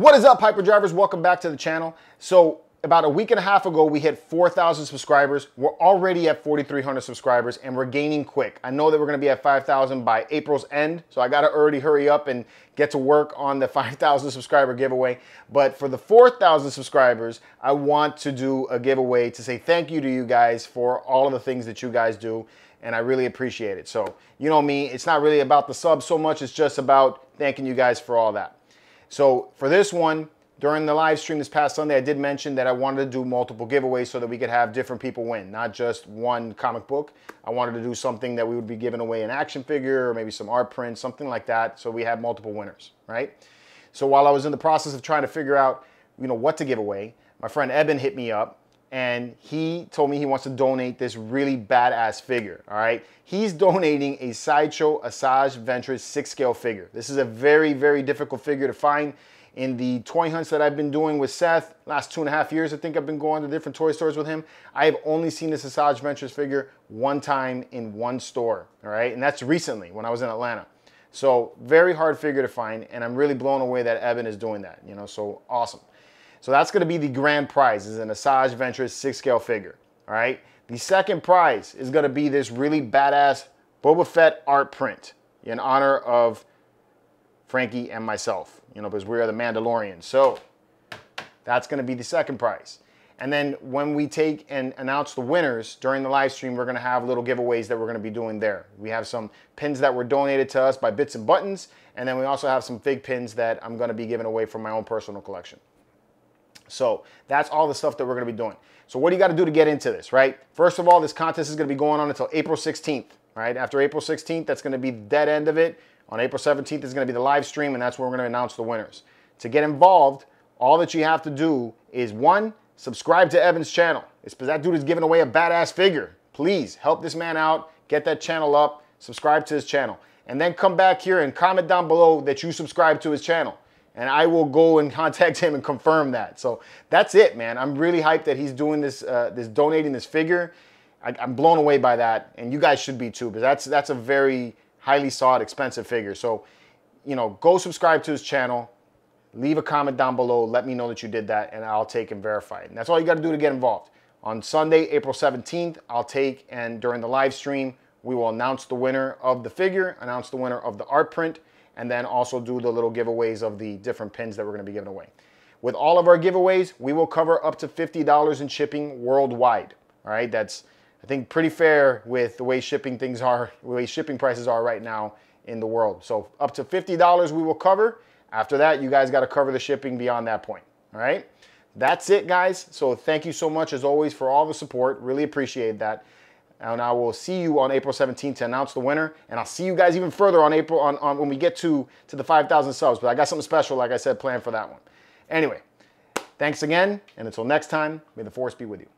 What is up, Hyperdrivers? Welcome back to the channel. So about a week and a half ago, we hit 4,000 subscribers. We're already at 4,300 subscribers and we're gaining quick. I know that we're gonna be at 5,000 by April's end, so I gotta already hurry up and get to work on the 5,000 subscriber giveaway. But for the 4,000 subscribers, I want to do a giveaway to say thank you to you guys for all of the things that you guys do and I really appreciate it. So, you know me, it's not really about the subs so much, it's just about thanking you guys for all that. So for this one, during the live stream this past Sunday, I did mention that I wanted to do multiple giveaways so that we could have different people win, not just one comic book. I wanted to do something that we would be giving away an action figure or maybe some art print, something like that, so we have multiple winners, right? So while I was in the process of trying to figure out, you know, what to give away, my friend Eben hit me up and he told me he wants to donate this really badass figure, all right? He's donating a Sideshow Asajj Ventress six scale figure. This is a very, very difficult figure to find in the toy hunts that I've been doing with Seth, last two and a half years, I think I've been going to different toy stores with him. I have only seen this Asajj Ventress figure one time in one store, all right? And that's recently when I was in Atlanta. So very hard figure to find, and I'm really blown away that Eben is doing that, you know, so awesome. So that's gonna be the grand prize, is an Asajj Ventress six scale figure, all right? The second prize is gonna be this really badass Boba Fett art print in honor of Frankie and myself, you know, because we are the Mandalorians. So that's going to be the second prize. And then when we take and announce the winners during the live stream, we're going to have little giveaways that we're going to be doing there. We have some pins that were donated to us by Bits and Buttons, and then we also have some fig pins that I'm going to be giving away from my own personal collection. So that's all the stuff that we're going to be doing. So what do you got to do to get into this, right? First of all, this contest is going to be going on until April 16th, right? After April 16th, that's going to be the dead end of it. On April 17th is going to be the live stream, and that's where we're going to announce the winners. To get involved, all that you have to do is one, subscribe to Eben's channel. It's because that dude is giving away a badass figure. Please help this man out, get that channel up, subscribe to his channel. And then come back here and comment down below that you subscribe to his channel. And I will go and contact him and confirm that. So that's it, man. I'm really hyped that he's doing this, uh, this donating this figure. I, am blown away by that, and you guys should be too, because that's that's a very highly sought, expensive figure. So, you know, go subscribe to his channel, leave a comment down below, let me know that you did that, and I'll take and verify it. And that's all you got to do to get involved. On Sunday, April 17th, I'll take and during the live stream, we will announce the winner of the figure, announce the winner of the art print, and then also do the little giveaways of the different pins that we're going to be giving away. With all of our giveaways, we will cover up to $50 in shipping worldwide. All right, that's I think pretty fair with the way shipping things are, the way shipping prices are right now in the world. So up to $50 we will cover. After that, you guys got to cover the shipping beyond that point. All right. That's it, guys. So thank you so much, as always, for all the support. Really appreciate that. And I will see you on April 17th to announce the winner. And I'll see you guys even further on April on, on when we get to, to the 5,000 subs. But I got something special, like I said, planned for that one. Anyway, thanks again. And until next time, may the force be with you.